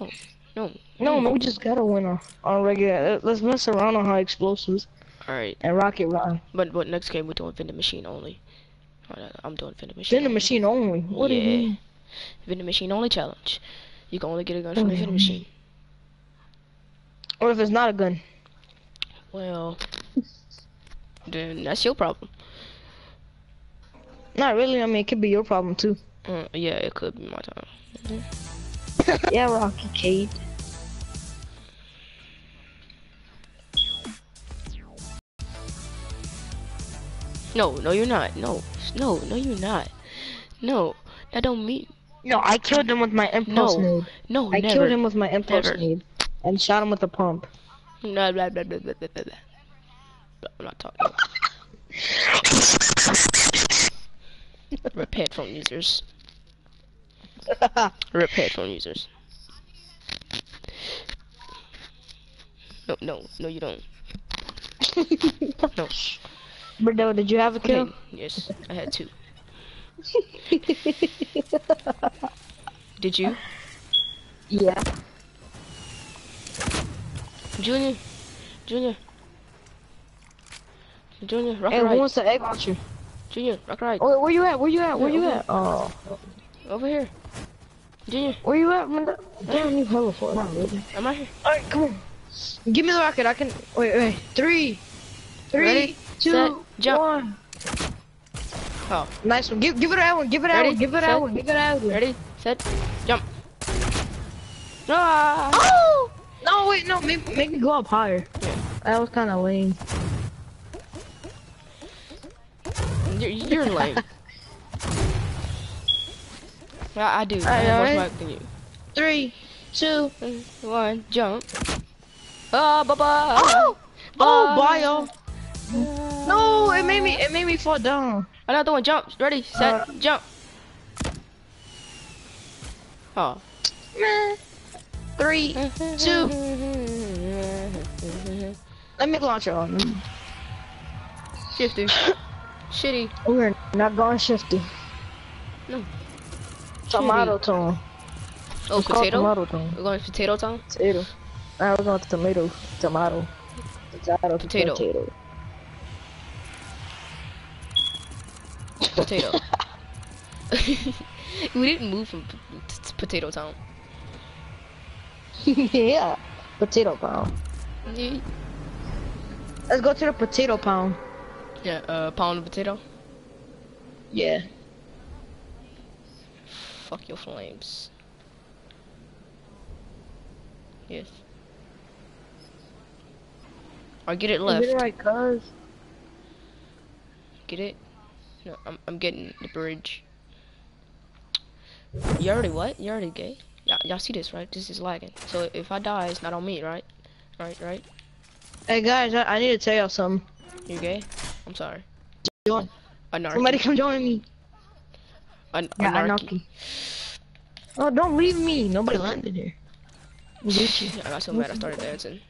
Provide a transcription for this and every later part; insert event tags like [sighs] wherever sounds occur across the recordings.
No, no. No, man, we just gotta win on, on regular. Let's mess around on high explosives Alright, and rocket ride. but but next game we're doing vending machine only. I'm doing vending machine. Vending machine only. What do you mean? Vending machine only challenge. You can only get a gun from the vending machine. Or if it's not a gun. Well, then that's your problem. Not really. I mean, it could be your problem too. Uh, yeah, it could be my time. Yeah, Rocky Cade. No, no, you're not. No, no, no, you're not. No, that don't mean. No, I killed him with my impulse No, nade. no, I never. killed him with my impulse Never. nade and shot him with a pump. No, blah, blah, blah, blah, blah, blah, blah. I'm not talking. [laughs] Rip headphone users. [laughs] Rip headphone users. No, no, no, you don't. [laughs] No. Bruno, did you have a kill? Okay, yes, I had two. [laughs] Did you, yeah. Junior? Junior? Junior, rock Hey, who wants the egg launcher? Junior, rock right. Oh, where you at? Where you at? Where Yeah, you at? Oh, Over here. Junior, where you at? man? Damn, you hella far. Alright, I'm right here. Alright, come on. Give me the rocket. I can. Wait, wait. Three, three, Ready, two, set, jump. one. Oh, Nice one. Give, give it that one. Give it that Ready, one. Give it that one. Give it that one. ready, set, jump. Ah! Oh! No, wait, no. Make, make me go up higher. That was kind of lame. You're, you're lame. [laughs] I, I do. I Alright, have more smack than you. Three, two. One, jump. Ah, bye bye. Oh! Oh, Bye. bio. No, it made me. It made me fall down. Another one, jump. Ready, set, Uh, jump. Oh. Three, two. Let me launch it on. Shifty. [coughs] Shitty. We're not going shifty. No. Tomato tone. Oh, It's potato? Tomato tone. We're going to potato time? Potato. I was going to tomato. Tomato. Potato. Potato. Potato. Potato. [laughs] [laughs] we didn't move from p- t- potato town. [laughs] yeah. Potato pound. Yeah, Let's go to the potato pound. Yeah, uh, pound of potato. Yeah. Fuck your flames. Yes. Or get it left. Is it right, cuz? Get it? No, I'm, I'm getting the bridge. You already what? You already gay? Y'all, y'all see this, right? This is lagging. So if I die, it's not on me, right? Right, right? Hey guys, I, I need to tell y'all something. You gay? I'm sorry. Join. Somebody come join me. An- Yeah, anarchy. anarchy. Oh, don't leave me. Nobody landed here. We'll. I got so mad I started dancing.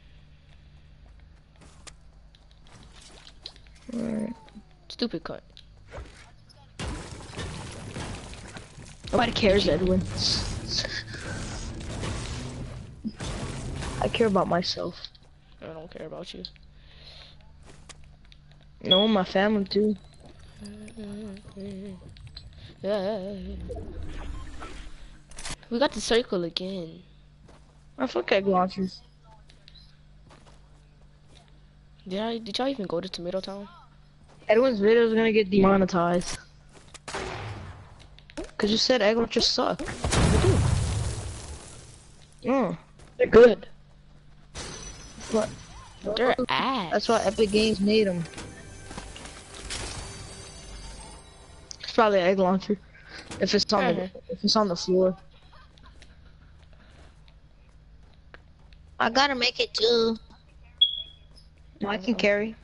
Alright. Stupid cut. Nobody cares, Edwin. I care about myself. I don't care about you. No, my family too. [laughs] Yeah. We got the circle again. I fuck egg launchers. Did I? Did y'all even go to Tomato Town? Edwin's video is gonna get demonetized. Cause you said egg launchers suck. Mm, they're good. What? They're ass. That's why Epic Games made them. Probably egg launcher. If it's on the if it's on the floor. I gotta make it too. No, I can carry.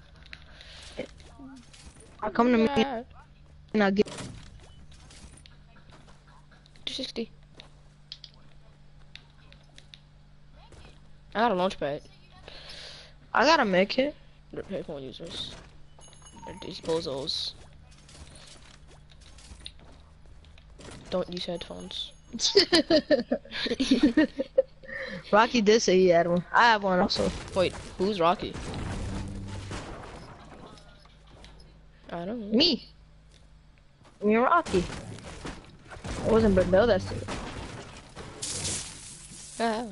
I come to me Yeah. and I get 260. I got a launch pad. I gotta make it. Rip headphone users. They're disposals. Don't use headphones. [laughs] Rocky did say he had one. I have one also. Wait, who's Rocky? I don't know. Me. Me and Rocky. It wasn't Bernal that said it. Ah,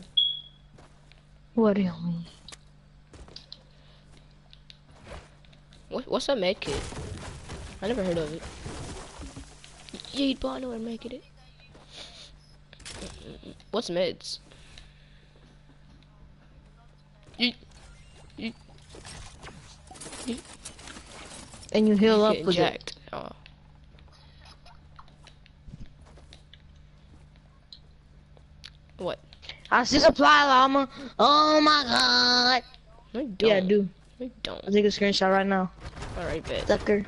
What do you mean? what, what's a med kit? I never heard of it. Yeah, but I know I'm making it. What's meds? You, you, And you heal you up get with it. Oh. What? I see supply llama. Oh my god. No, you don't. Yeah, I do. No, don't. I'll take a screenshot right now. Alright, bet. Sucker.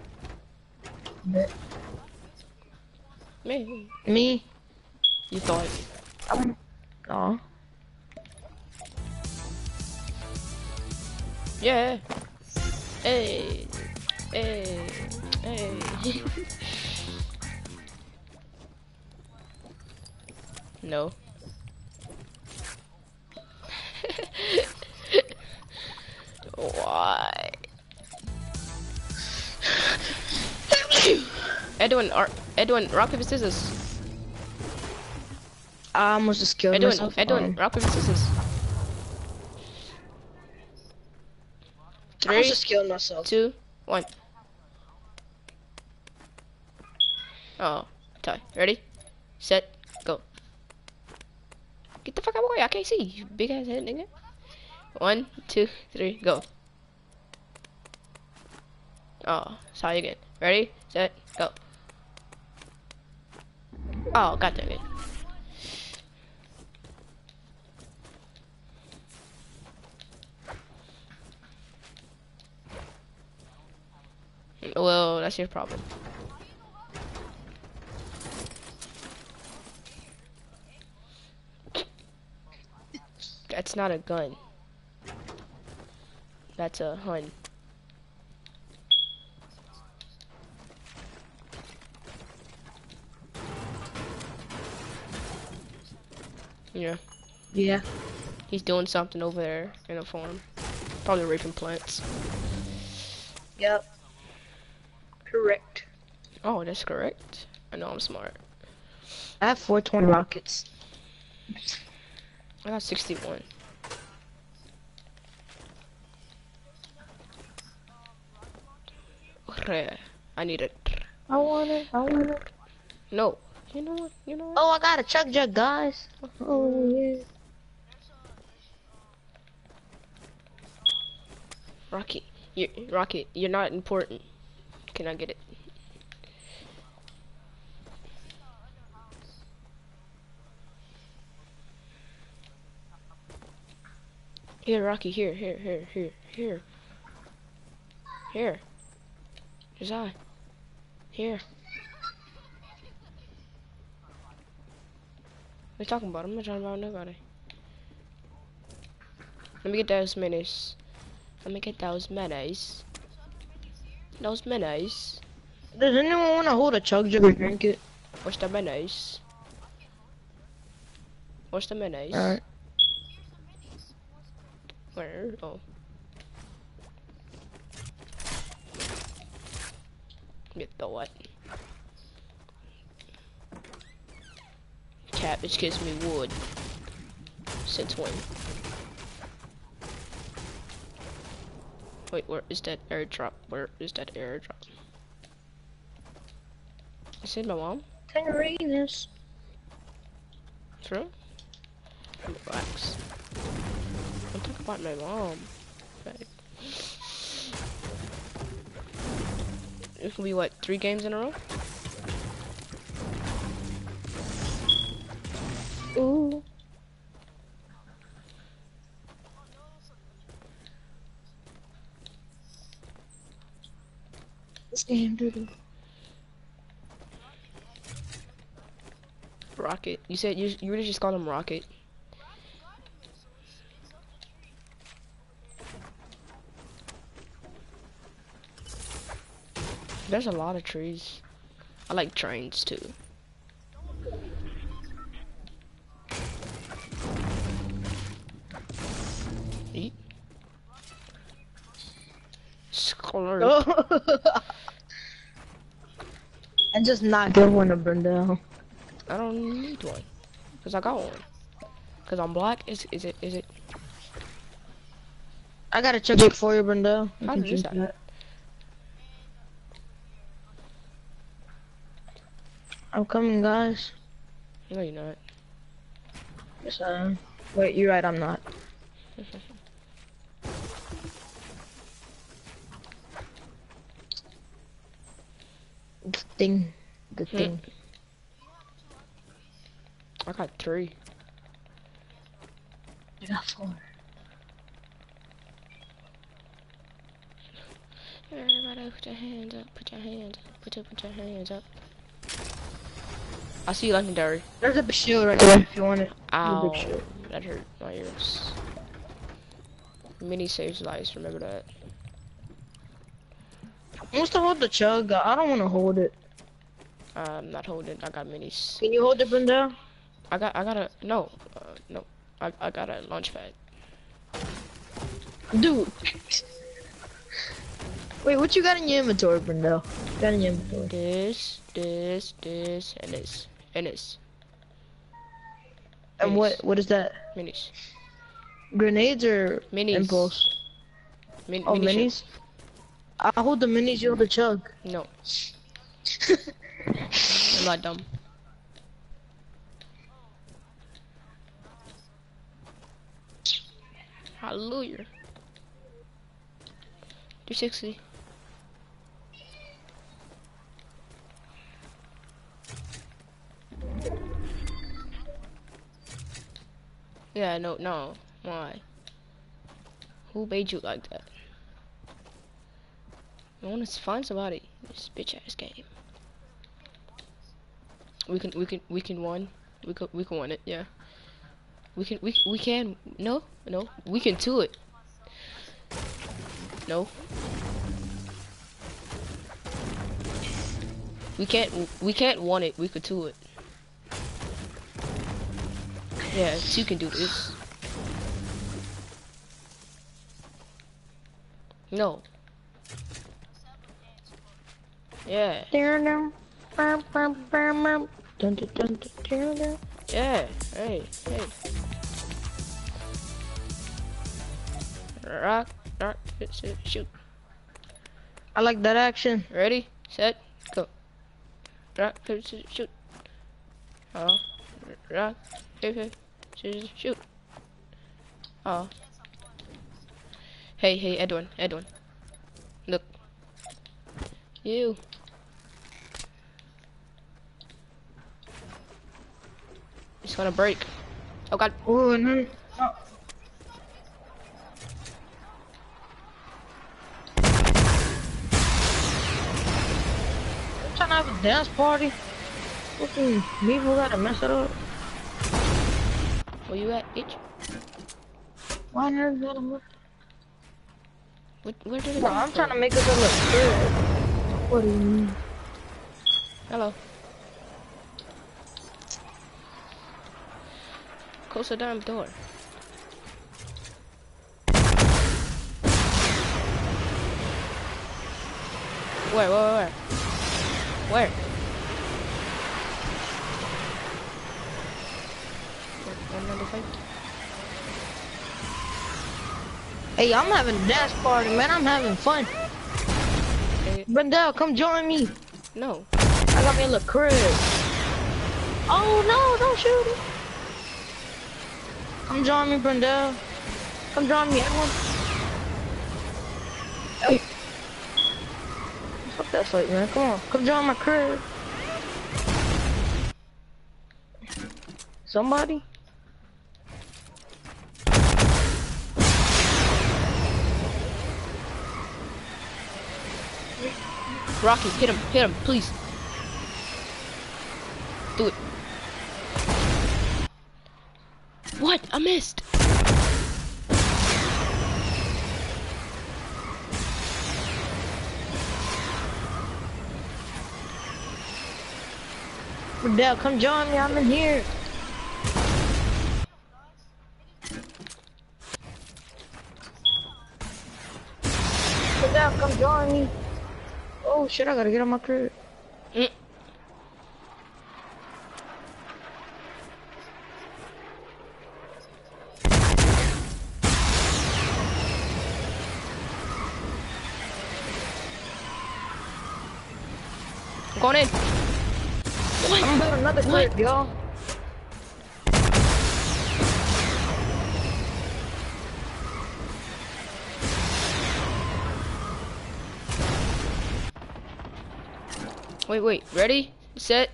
Man, Me? Me. You thought. Aw. Yeah. Hey. Hey. Hey. [laughs] no. [laughs] Why? [laughs] Edwin, Ar Edwin, rock paper scissors. I almost just killed Edwin, myself. Edwin, Um, rock paper scissors. I Three, almost just killed myself. two, one. Oh, tie. Ready, set, go. Get the fuck out of my way! I can't see you, big ass head nigga. One, two, three, go. Oh, sorry again. Ready, set, go. Oh, god damn it. Well, that's your problem. That's not a gun. That's a hun. Yeah, Yeah. he's doing something over there in a farm. Probably raping plants. Yep. Correct. Oh, that's correct. I know I'm smart. I have 420 rockets. I got 61. Rare. I need it. I want it. I want it. No. You know what? You know what? Oh, I got a chug jug, guys. Oh, yeah. Rocky. You Rocky, you're not important. Can I get it? Here, Rocky, here, here, here, here, here. Here. There's I. Here. What are you talking about? I'm not talking about nobody. Let me get those minis. Let me get those mayonnaise. Those mayonnaise. Does anyone want to hold a chug jug or drink it? What's the mayonnaise? What's the mayonnaise? Alright. Where? Oh. Get the what? Cabbage gives me wood. Since when? Wait, where is that airdrop? Where is that airdrop? Is it my mom? Tangerinas. True? Relax. I'm talking about my mom. Like, it could be what, three games in a row? This game, dude. Rocket. You said you you really just called him Rocket. There's a lot of trees. I like trains too. [laughs] and just not give one to Brendel. I don't need one. Cause I got one. Cause I'm black. Is is it is it? I got a check it for you, Brendel. You How did this drink happen? I'm coming, guys. No, you're not. Yes, I am. Wait, you're right. I'm not. [laughs] Good thing. The Hmm. thing. I got three. I got four. Everybody put your hands up. Put your hands up. Put your put your hands up. I see you legendary. There's a big shield right there if you want it. Ow, that hurt my ears. Mini saves lives. Remember that. Wants to hold the chug. I don't want to hold it. I'm not holding. it. I got minis. Can you hold it, Brendel? I got. I got a no. Uh, no. I I got a launch pad. Dude. Wait, what you got in your inventory, Brendel? Got in your inventory. This, this, this, and this, and this. And Minis. what? What is that? Minis. Grenades or Minis. impulse? Min- Oh, mini minis. I hold the minis. You hold the chug. No, [laughs] I'm not dumb. Hallelujah. 260. Yeah, no, no. Why? Who made you like that? I want to find somebody. This bitch ass game. We can, we can, we can win. We can, we can win it. Yeah. We can, we, we can. No, no. We can do it. No. We can't, we can't want it. We could do it. Yeah, two can do this. No. Dun. Yeah. Hey. Hey. Rock. Rock. Shoot. Shoot. I like that action. Ready. Set. Go. Rock. Shoot. Shoot. Oh. Rock. Shoot. Shoot. Shoot. Oh. Hey. Hey. Edwin. Edwin. Look. You. It's gonna break. Oh god. Oh, no. Oh. I'm trying to have a dance party. Fucking me who gotta mess it up. Where you at, bitch? Why never got him? Where, where did it Bro, I'm trying to make it look good. What do you mean? Hello. Close the damn door. Where, where, where? Where? Hey, I'm having a dance party, man. I'm having fun. Okay. Brendel, come join me. No. I got me a little crib. Oh no, don't shoot it. Come join me, Brendel. Come join me, everyone. Hey. Fuck that fight, man. Come on, come join my crib. Somebody? Rocky, hit him, hit him, please. Do it. Missed. Brendel, come join me. I'm in here. Brendel, come join me. Oh shit, I gotta get on my crib. Mm. I'm going in. About y'all. Wait, wait. Ready, set,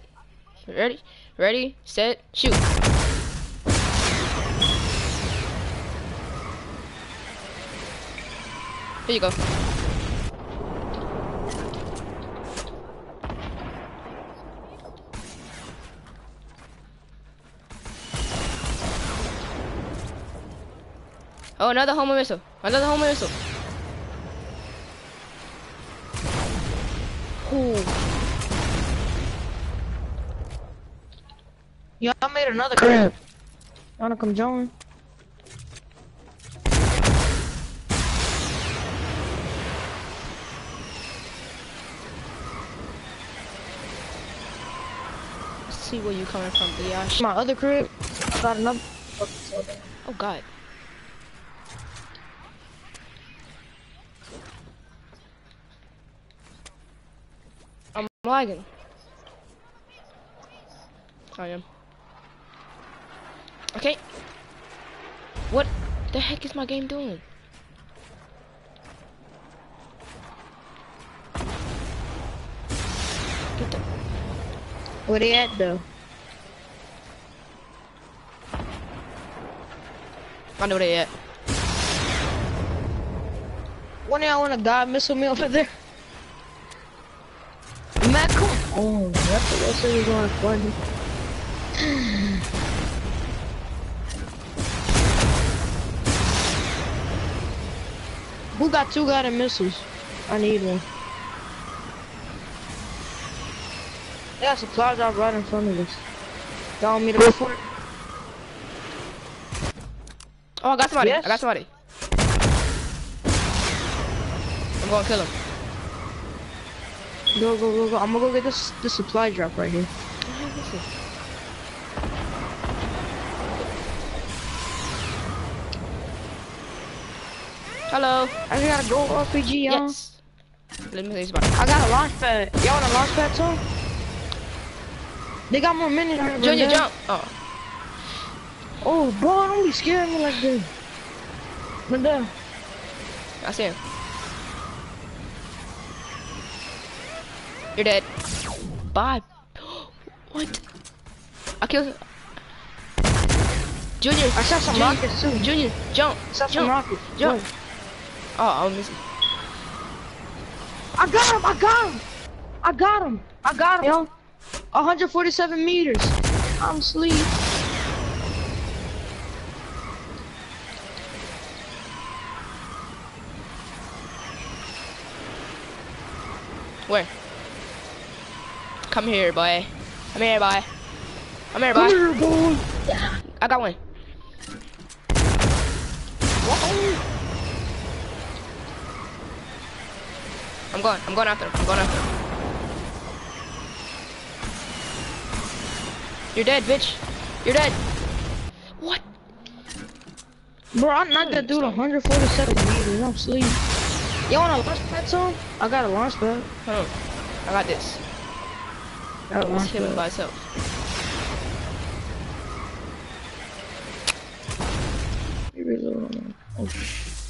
ready, ready, set, shoot. Here you go. Oh, another homing missile. Another homing missile. Ooh. Y'all made another crib. Wanna come join? See where you coming from, Biash. My other crib. I got another. Oh God. I'm lagging. I oh, am. Okay. What the heck is my game doing? Get the Where they at though? I know they at. One of y'all want a god missile me over there? Matt, come on. That's what I said was on funny. Who got two guided missiles? I need one. They got supply drop right in front of us. Y'all want me to go for it? Oh, I got somebody. Yes. I got somebody. I'm gonna kill him. Go, go, go, go. I'm gonna go get this, this supply drop right here. Hello. I got a gold RPG, y'all. Yes. Let me about I got a launch pad. Y'all want a launch pad too? They got more it. Junior, jump. Oh. Oh, bro, don't be scaring me like this. Linda, uh, I see him. You're dead. Bye. [gasps] What? I killed. Junior. I shot some Junior, rockets too. Junior, jump. I shot some rockets. Jump. Oh, I'm missing. I got him. I got him. I got him. I got him, yo. 147 meters. I'm asleep. Where? Come here, boy. Come here, boy. Come here, Come boy. here, boy. I got one. I'm going. I'm going after him. I'm going after him. You're dead, bitch. You're dead. What? Bro, I knocked that dude 147 meters. I'm asleep. You want a launch pad too? I got a launch pad. Hold on. I got this. I got a It's launch him by himself.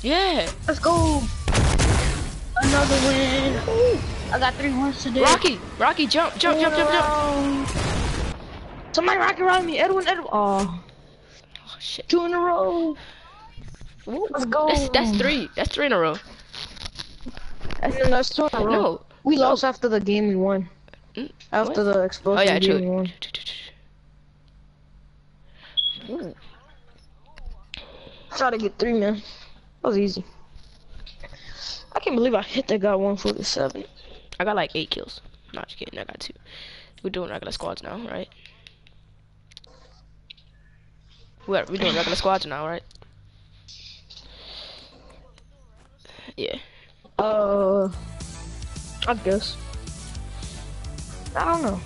Yeah. Let's go. Another win. Ooh, I got three wins today. Rocky. Rocky, jump, jump, jump, jump, jump. jump. Somebody rocky around me. Edwin, Edwin. Oh, Oh, shit. two in a row. Ooh, Let's go. That's, that's three. That's three in a row. And then that's two in a row. No. We lost after the game we won. Mm, After the Oh, explosion yeah, game true. Ooh. Try to get three, man. That was easy. I can't believe I hit that guy 147. I got like eight kills. Not just kidding, I got two. We're doing regular squads now, right? We're, we're doing regular squads now, right? Yeah. Uh, I guess. I don't know.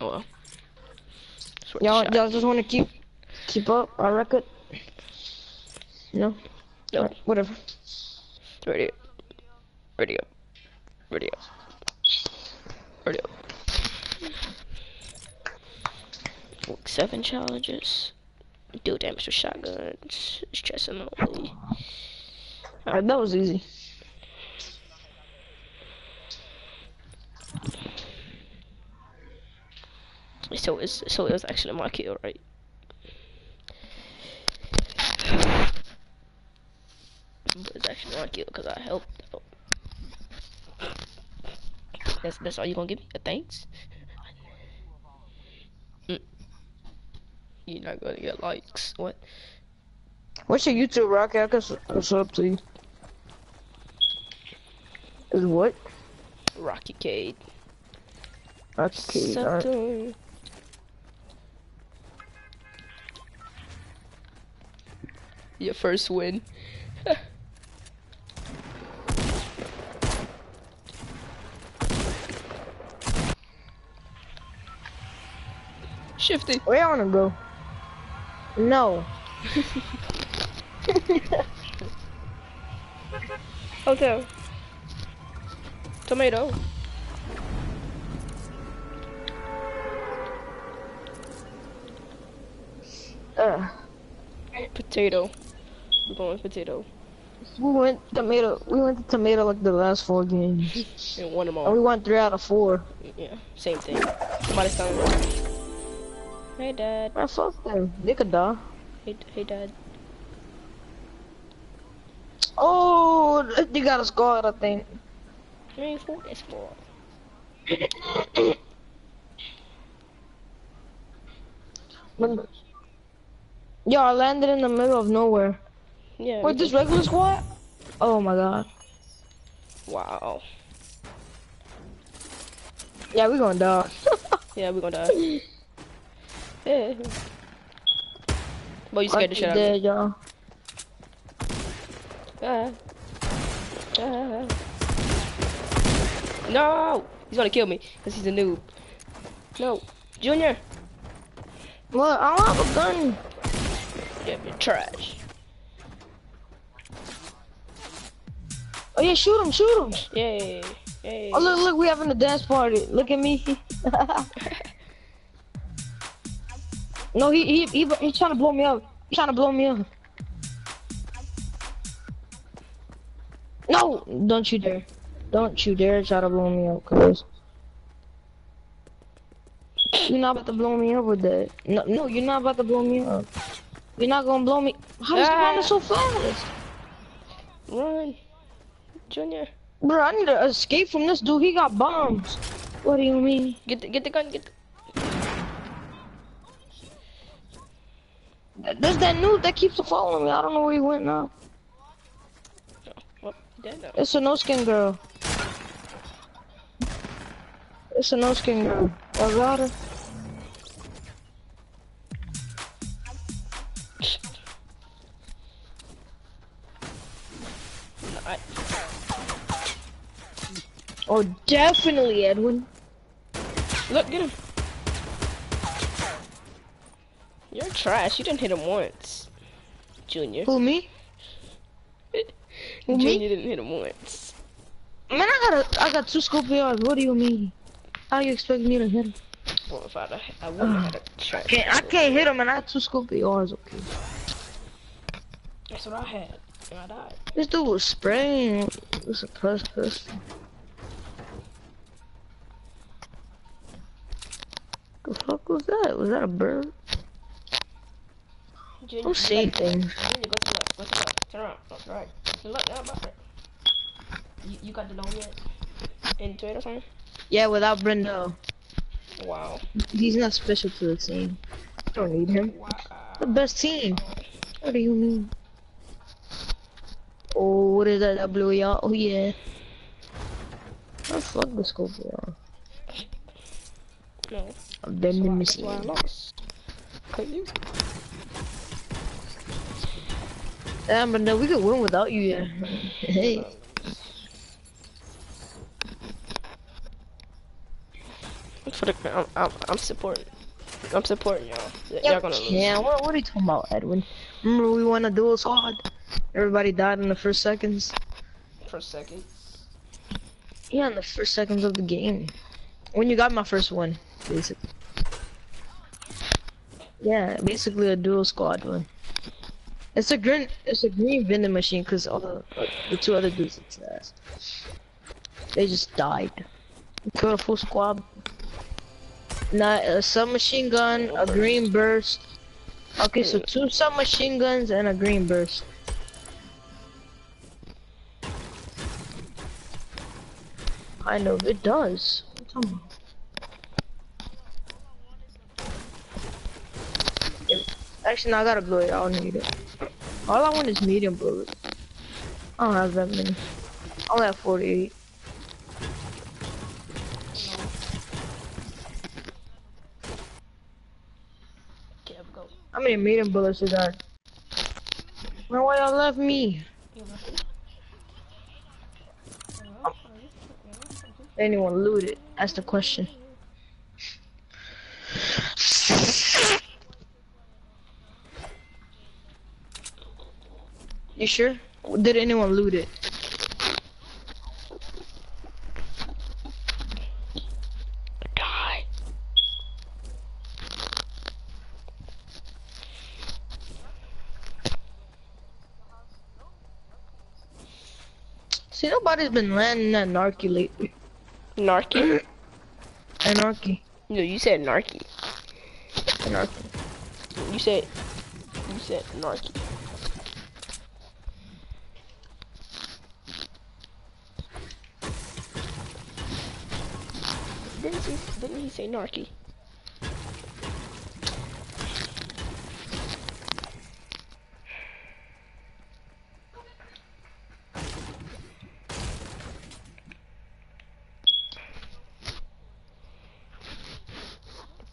Oh well. Y'all, y'all just want to keep keep up our record. You know? No. Alright, whatever. Ready up. Ready. Ready. Like seven challenges. Do damage with shotguns. Stressing only. Alright, that was easy. So it's so it was actually my kill, right? But it's actually my kill because I helped. That's that's all you gonna give me? A thanks? Mm. You're not gonna get likes. What? What's your YouTube, Rocky? I can to you. Is what? Rocky Cade. Okay, alright. Something. Your first win. [laughs] Shifty. Where y'all wanna go? No. [laughs] [laughs] Hotel. Tomato. Uh, Potato. We're going with potato. we went tomato. We went to tomato like the last four games, [laughs] And won them and we won three out of four. Yeah, same thing. Somebody's telling me. Hey, Dad. Man, fuck them. They could die. Hey, hey, Dad. Oh, they got a squad, I think. I mean, four is four. Yo, I landed in the middle of nowhere. Yeah. Wait, this regular squad? Oh my god. Wow. Yeah, we're gonna die. [laughs] Yeah, we're gonna die. Yeah. Boy, you scared the shit out of me. dead, y'all. Ah. Ah. No! He's gonna kill me because he's a noob. No. Junior! What? I don't have a gun. Yeah, you're trash. Oh yeah, shoot him, shoot him. Yay. Yay. Oh look, look, we having a dance party. Look at me. [laughs] no, he he he he trying to blow me up. He's trying to blow me up. No, don't you dare. Don't you dare try to blow me up, cuz. You're not about to blow me up with that. No, no, you're not about to blow me up. You're not gonna blow me. How is he Ah. running so fast? Run. Junior. Bro, I need to escape from this dude. He got bombs. What do you mean? Get the, get the gun, get the... There's that noob that keeps following me. I don't know where he went now. It's a no skin girl. It's a no skin girl. I got her. Oh, definitely, Edwin. look, get him. You're trash. You didn't hit him once. Junior. Who, me? Me? Junior didn't hit him once. Man, I got a, I got two scope ARs. What do you mean? How you expect me to hit him? Well, if I'd, I wouldn't have a [sighs] try. Can't, I can't hit him, and I got two scope ARs. Okay. That's what I had. And I died. This dude was spraying. It's a plus pistol. The fuck was that? Was that a bird? Junior, I'm seeing things. Junior, go to the left. Go to the left. Turn around. Go to the right. To the left. Now, about right. You, you got the loan yet? Into it or something? Yeah, without Brendo. Wow. He's not special to the team. Don't need him. Wow. The best team. What do you mean? Oh, what is that? That blue y'all? Oh yeah. Oh fuck the scope y'all. No. I've been the That's why I lost. Couldn't use it. Damn, but no, we could win without you. Yeah. hey. For the, I'm, I'm, I'm supporting. I'm supporting y'all. Y'all gonna lose. Yeah, what, what are you talking about, Edwin? Remember we won a dual squad? Everybody died in the first seconds. First seconds? Yeah, in the first seconds of the game. When you got my first one, basically. Yeah, basically a dual squad one. It's a green, it's a green vending machine because all the the two other dudes, it's. They just died. Killed a full squad. Not a submachine gun, a green burst. Okay, so two submachine guns and a green burst. I know it does. Actually, no, I gotta blow it. I don't need it. All I want is medium bullets. I don't have that many. I only have 48. Okay, go. How many medium bullets is that? Man, why y'all left me? Anyone loot it? That's the question. You sure? Did anyone loot it? Die. See, nobody's been landing that narky lately. Narky? [coughs] Anarchy. no, you said narky. Anarchy. You said, you said narky. Didn't he, didn't say narky?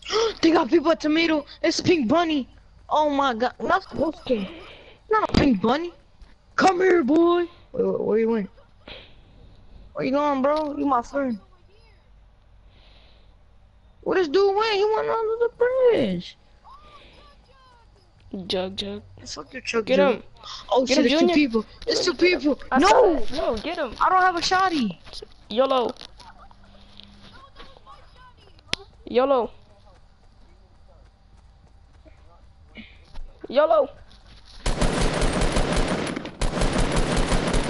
[gasps] they got people at tomato. It's a Pink Bunny. Oh my god. Not King. Not a Pink Bunny. Come here, boy. Wait, wait, where you went? Where you going, bro? You my friend. Where this dude went? He went under the bridge. Jug, jug. Fuck your truck. Get dude. him. Oh Get shit, him, it's two people. It's two people. I no! No, get him. I don't have a shotty. YOLO. YOLO. YOLO.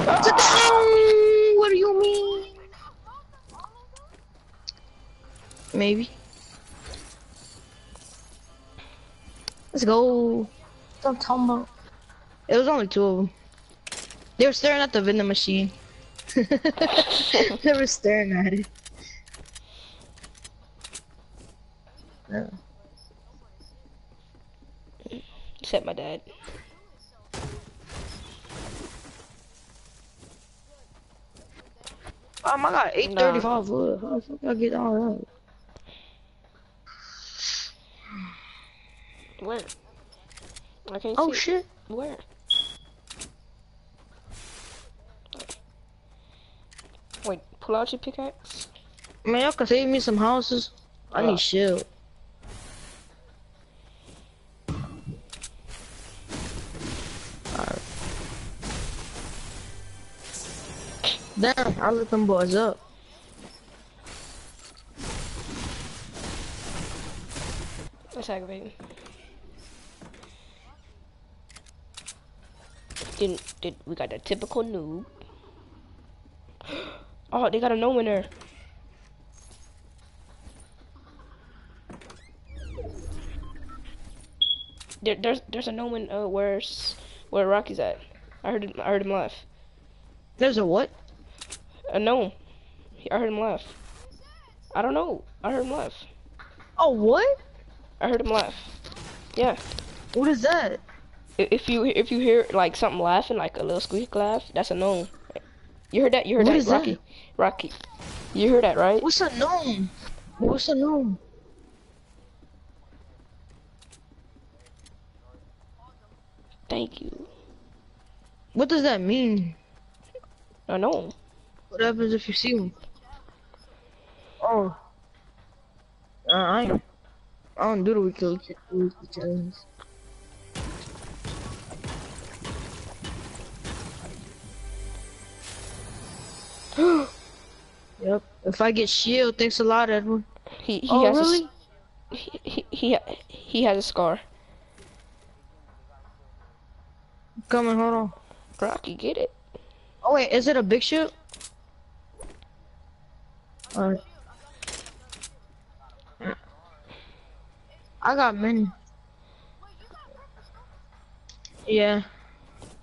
Down! What do you mean? Maybe. Let's go. Don't about. It was only two of them. They were staring at the vending machine. [laughs] they were staring at it. Yeah. Except my dad. Um, I got 835 wood. How the fuck I get all that? Where? I can't Oh see. shit. Where? Wait, pull out your pickaxe. Man, y'all can save me some houses. I Uh. need shield. Alright. Damn, I let them boys up. That's aggravating. Did did we got the typical noob? [gasps] Oh, they got a no in there. There, there's there's a no in uh where's where Rocky's at. I heard him I heard him laugh. There's a what? A gnome. I heard him laugh. I don't know. I heard him laugh. Oh, what? I heard him laugh. Yeah. What is that? If you if you hear like something laughing, like a little squeak laugh, that's a gnome. You heard that? You heard What that, is that? Rocky? Rocky. You heard that, right? What's a gnome? What's a gnome? Thank you. What does that mean? I know. What happens if you see him? Oh. Uh, I I don't do the weekly challenges. Yep. If I get shield, thanks a lot, Edward. He he oh, has a really? he, he he he has a scar. Coming, hold on. Rocky, get it. Oh wait, is it a big shoot? Alright. I got many. Yeah.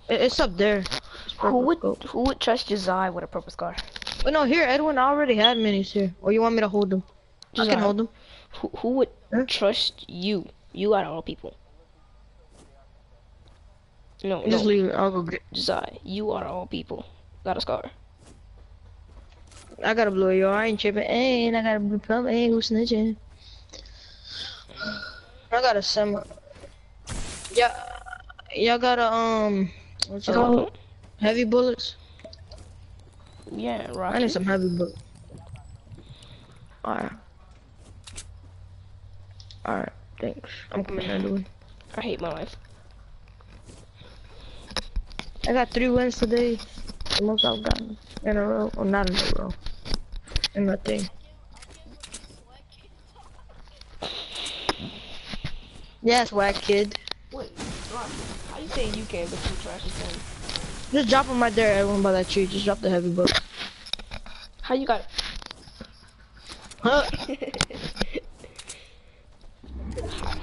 It's up there. It's Who would scope. who would trust Josiah with a purple scar? Wait, no, here, Edwin, I already had minis here. Or you want me to hold them? I Josiah, can hold them. Who who would Huh? trust you? You out of all people. No, Just no, leave it. I'll go get Josiah, you out of all people got a scar. I got a blue yo. I ain't tripping. And I got a blue pump. Hey, who's snitching? I got a semi. Yeah, y'all got a um. What's it Uh, called? Heavy bullets. Yeah, right. I need some heavy bullets. Alright. Alright. Thanks. I'm coming Edwin. I hate my life. I got three wins today. The most I've gotten in a row. Or not in a row. In a thing. Yes, whack kid. Wait, how you say you can but you trash this thing? Just drop them right there, everyone by that tree. Just drop the heavy book. How you got it? Huh? [laughs]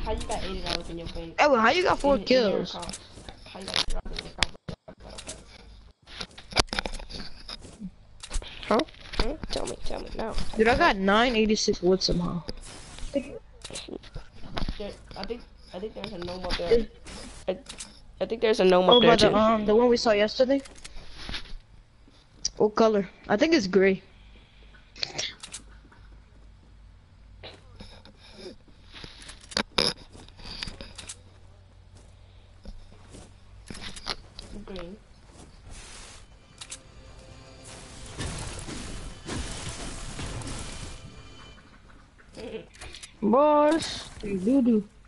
how, you got eighty dollars in your bank? Edwin, how you got four in- kills? account? How you got in? Huh? Huh? Tell me, tell me now. Dude, I got 986 wood somehow. There, I think I think there's a gnome up there. I, I think there's a gnome Oh, up there by the too. um, the one we saw yesterday. What color? I think it's gray. Green. Boys, doo doo. I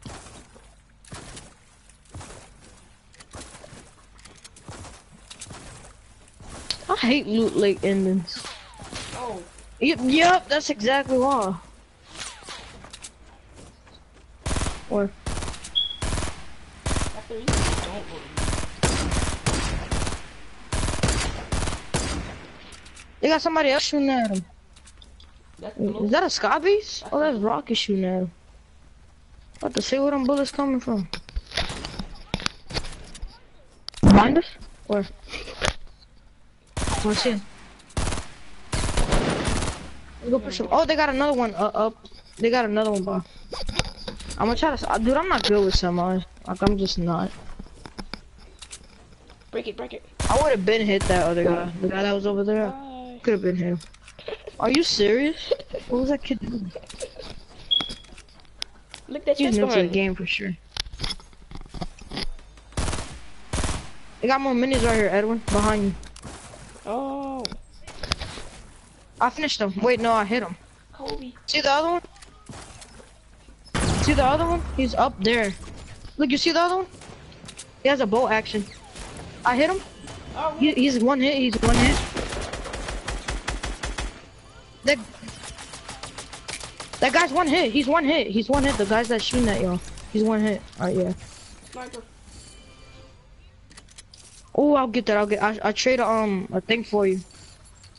hate loot lake endings. Oh, Yep, yep, that's exactly why. Or they got somebody else shooting at him. Is that a Scotties? Oh, that's Rocky shooting at him. About to see where them bullets coming from. Behind us? Where? I see him. Let's go push him. Oh, they got another one uh, up. They got another one, bro. I'm gonna try to. uh, Dude, I'm not good with semis. Like, I'm just not. Break it, break it. I would have been hit that other guy. The guy that was over there. Could have been him. Are you serious? What was that kid doing? Look that He's chest new to the game for sure. They got more minis right here, Edwin. Behind you. Oh, I finished him. Wait, no, I hit him. Kobe. See the other one? See the other one? He's up there. Look, you see the other one? He has a bolt action. I hit him. Oh, He, he's one hit. He's one hit. That that guy's one hit. He's one hit. He's one hit. The guys that shooting at y'all. He's one hit. Alright, yeah. sniper. Oh, I'll get that. I'll get. I I trade um a thing for you.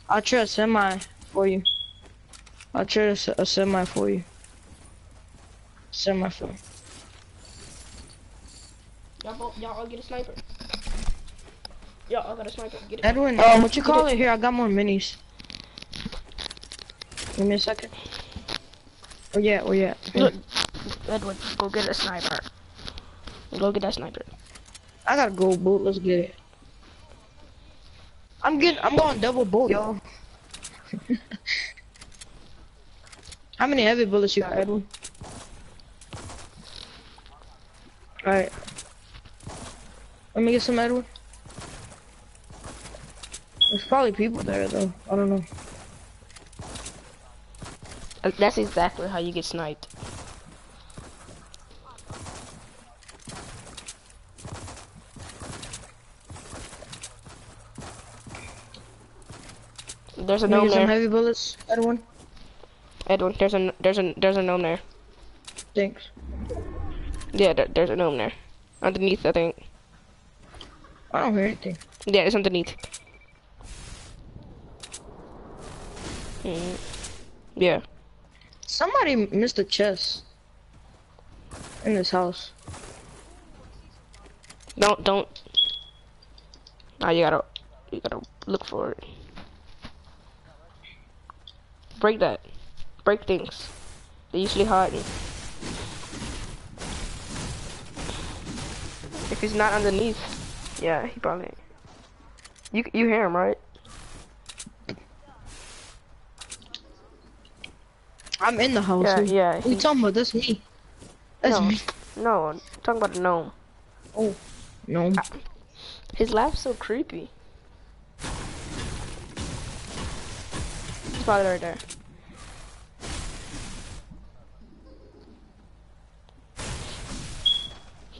I'll trade a semi for you. I'll trade a, a semi for you. Semi for you. Y'all both, y'all all get a sniper. Y'all all got a sniper. Get it. Edwin, um, what you call it? Here, I got more minis. Give me a second. Oh yeah, oh yeah. Here. Look, Edward, go get a sniper. Go get that sniper. I got a gold boot. Let's get it. I'm getting. I'm going double bolt, yo. [laughs] How many heavy bullets you got, Edwin? Alright. Let me get some Edwin. There's probably people there though. I don't know. That's exactly how you get sniped. There's a gnome some there. heavy bullets, Edwin? Edwin, there's a there's a there's a gnome there. Thanks. Yeah, there, there's a gnome there. Underneath, I think. I don't hear anything. Yeah, it's underneath. Mm. Yeah. Somebody missed a chest in this house. Don't don't. Now you gotta you gotta look for it. Break that. Break things. They usually harden. If he's not underneath, yeah, he probably. You you hear him right? I'm in the house. Yeah, dude. yeah. What you he- talking about? That's me. That's no, me. no, I'm talking about the gnome. Oh, no. Ah. His laugh's so creepy. He's probably right there.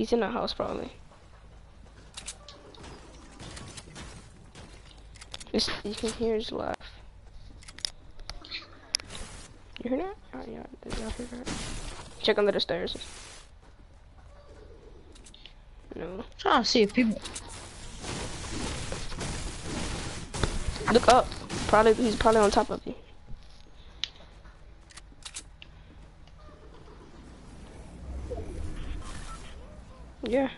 He's in the house probably. It's, you can hear his laugh. You hear that? Oh yeah, did y'all hear that? Check under the stairs. No. trying to see if people. Look up. Probably he's probably on top of you. Yeah.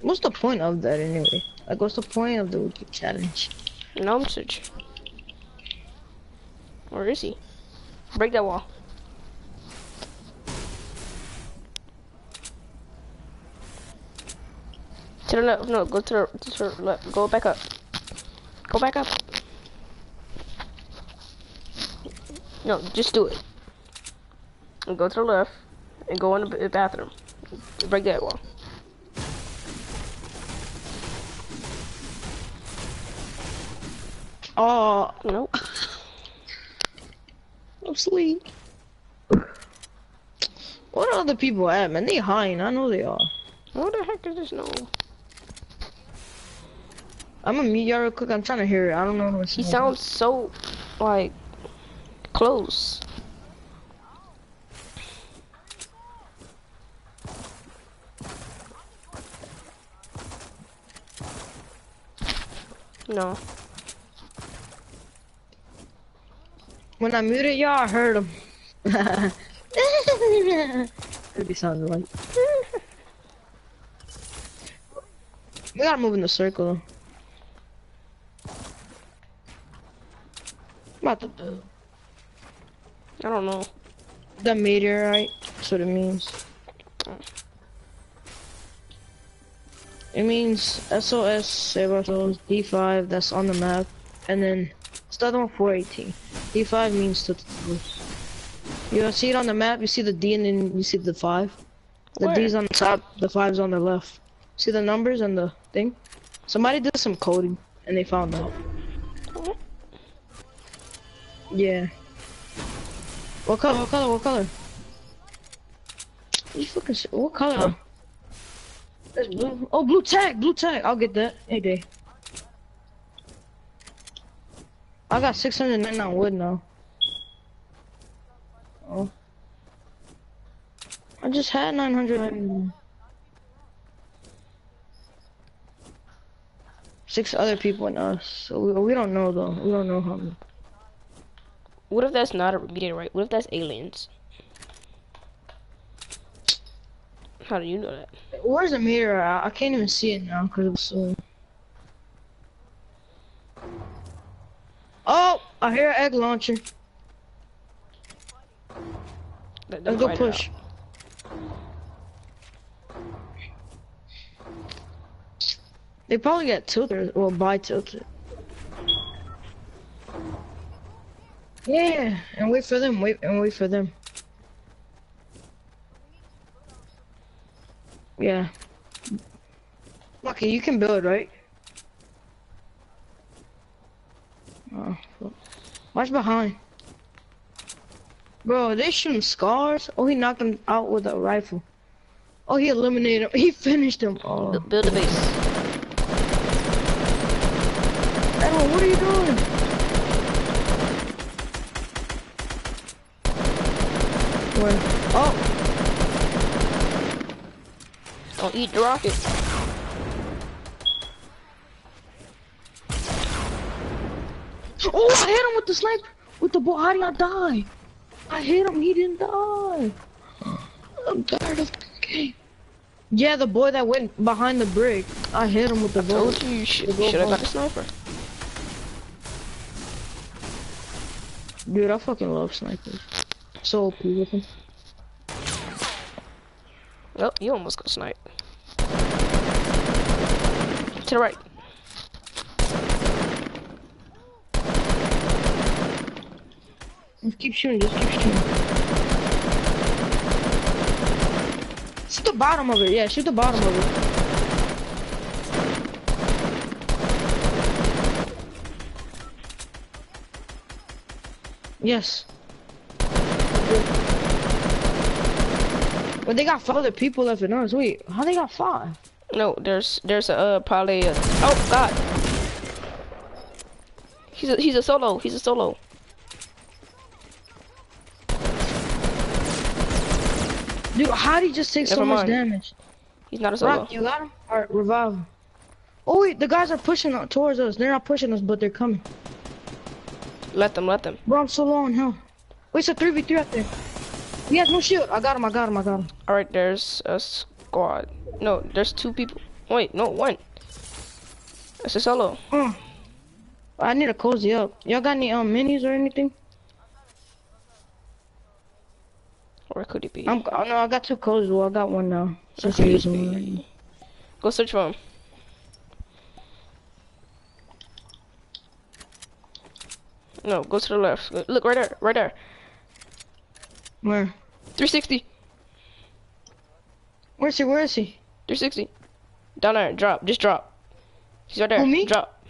What's the point of that anyway? Like, what's the point of the challenge? Gnome search. Where is he? Break that wall. To the left. No, go to the, to the left. Go back up. Go back up. No, just do it. And go to the left. And go in the bathroom. Break that wall. Oh, Nope. I'm asleep. What are the people at, man? They hiding. I know they are. What the heck is this gnome? I'm gonna mute y'all real quick. I'm trying to hear it. I don't know what's He sounds so, like, close. No. When I muted y'all, I heard him. Could [laughs] be sounding like. We gotta move in the circle. About to do. I don't know. The meteorite. That's what it means. It means SOS Save Our Souls D5 that's on the map, and then it's the other one 418. D5 means to You see it on the map. You see the D and then you see the five. The Where? D's on the top, the five's on the left. See the numbers and the thing? Somebody did some coding and they found out. Yeah. What color? What color? What color? You fucking. shit. What color? That's blue. Oh, blue tag. Blue tag. I'll get that. Hey, day. I got 699 wood now. Oh. I just had 900. Six other people and us. So we, we don't know though. We don't know how many. What if that's not a meteorite? What if that's aliens? How do you know that? Where's the meteor? I, can't even see it now because it's so. Oh, I hear an egg launcher. Let Let's go push. out. They probably get tilted. Well, by tilted. Yeah, and wait for them, wait, and wait for them. Yeah. Lucky, you can build, right? Oh, watch behind. Bro, they shooting scars? Oh, he knocked him out with a rifle. Oh, he eliminated him. [laughs] He finished him. Oh. Build a base. Where? Oh, Don't eat the rocket. oh, I hit him with the sniper. With the ball. How did I die? I hit him. He didn't die. I'm tired of this game. Yeah, the boy that went behind the brick. I hit him with the ball. Told you you should, should have got the sniper. Dude, I fucking love snipers. So him. Well, you almost got sniped. To the right. Just keep shooting, just keep shooting. Shoot the bottom of it, yeah, shoot the bottom of it. Yes. But they got five other people left in us. Wait, how they got five? No, there's there's a uh, probably a, oh god. He's a he's a solo. He's a solo. Dude, how did he just take so Never much mind. damage? He's not a solo. Rock, you got him? Alright, revive him. Oh wait, the guys are pushing out towards us. They're not pushing us, but they're coming. Let them, let them. Bro, I'm so low on health. Wait, it's a 3v3 out there. Has no shield. I got him, I got him, I got him. All right, there's a squad. No, there's two people. Wait, no, one. It's a solo. Uh, I need to cozy up. Y'all got any um minis or anything? Where could he be? I'm, oh, no, I got two cozy. Well, I got one now. Since you're using one. Go search for him. No, go to the left. Look right there, right there. Where? 360, Where's he? Where is he? 360. Down there, drop, just drop. He's right there. Who, me? Drop.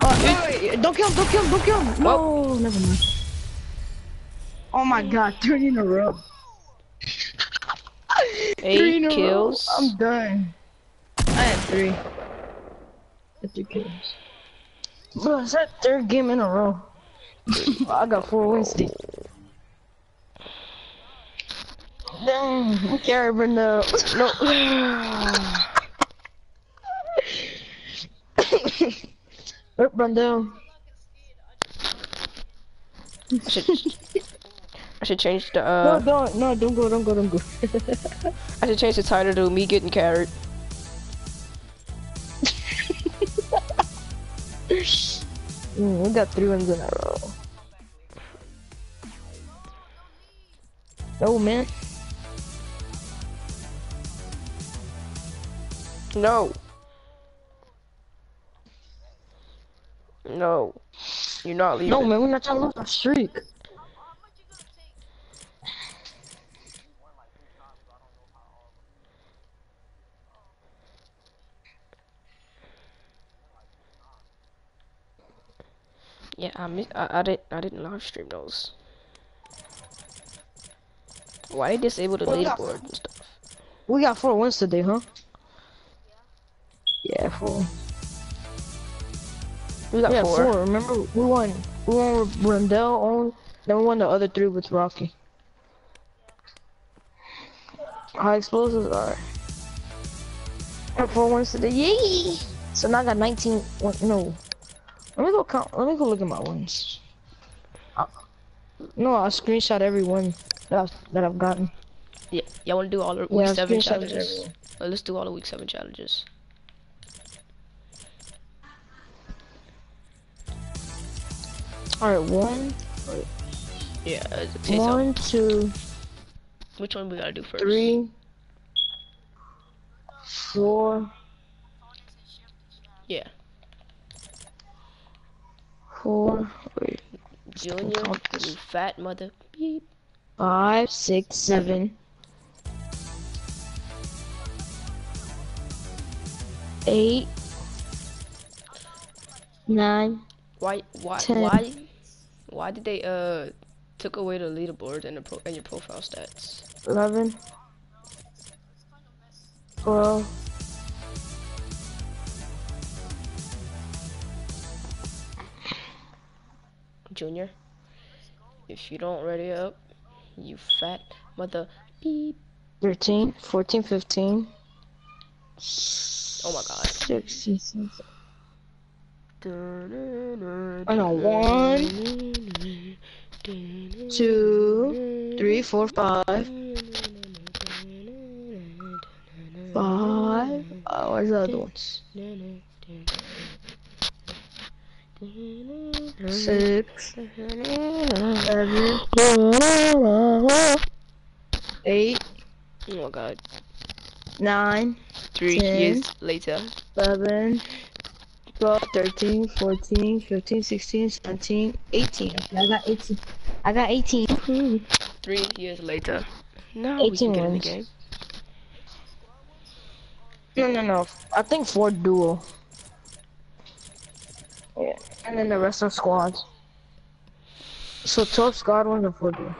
Uh, wait, wait, don't kill him, don't kill him, don't kill him. No, never mind. Oh my god, three in a row. Three Eight a row. kills. I'm done. I had three. Three kills. Bro, it's that third game in a row. I got four wins. Dang, carrying Brenda. No. Look, Brenda. I should, I should change the No, uh, don't, no, don't go, don't go, don't go. I should change the title to me getting carried. Mm, we got three wins in a row. Oh man. No. No. You're not leaving. No man, we're not trying to lose our streak. Yeah, I miss, I, I didn't I didn't live stream those. Why disable the leaderboard and stuff? We got four wins today, huh? Yeah, four. We got yeah, four. four. Remember, we won. We won with Brendel on. Then we won the other three with Rocky. High explosives are. Got four wins today. Yay! So now I got 19. Win- no. Let me go count. Let me go look at my wins. Uh, no, I screenshot every win that I've, that I've gotten. Yeah, y'all want to do all the week I seven challenges? Uh, let's do all the week seven challenges. All right, one, Yeah, one, two, Which one we gotta do first? three, four, Yeah, four, wait, Junior, you fat mother. Beep. five, six, seven, eight, nine, Why? Why? Ten. Why? Why did they uh took away the leaderboard and the pro and your profile stats? eleven, twelve, Junior, if you don't ready up, you fat mother beep. thirteen, fourteen, fifteen. Oh my god. 16, 17. I know, one, Two, three, four, five, five. Oh, where's the other ones? Six, seven, eight, Oh my god. nine, Three Ten. years later. 11, 12, 13, 14, 15, 16, 17, 18. I got 18. I got 18. Three years later. Now we 18 can get in the wins. game. No, no, no. I think four duo. Yeah. And then the rest are squads. So 12 squad ones and four duo.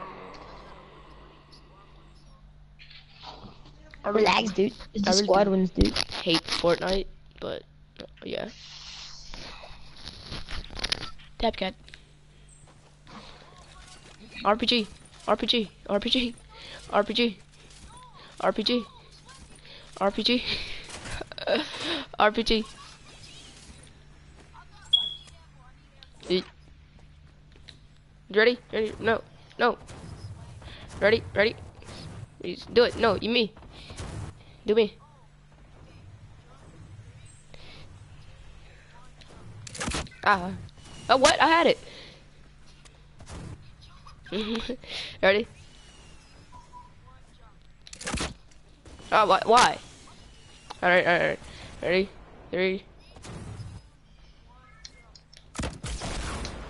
Relax, dude. It's the really squad do. ones, dude. Hate Fortnite, but yeah. Tap cat. RPG. RPG. RPG. RPG. RPG. RPG. [laughs] RPG. Ready? Ready? No. No. Ready? Ready? Please Do it. No, you me. Do me. Ah. Oh, what? I had it. [laughs] Ready? Oh, why? Why? Alright, alright, alright. Ready? Three.